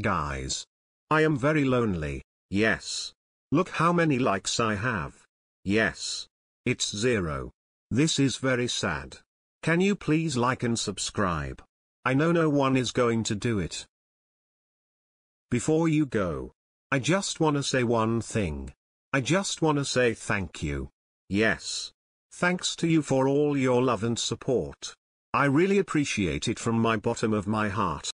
Guys. I am very lonely, yes. Look how many likes I have. Yes. It's zero. This is very sad. Can you please like and subscribe? I know no one is going to do it. Before you go, I just wanna say one thing. I just wanna say thank you. Yes. Thanks to you for all your love and support. I really appreciate it from my bottom of my heart.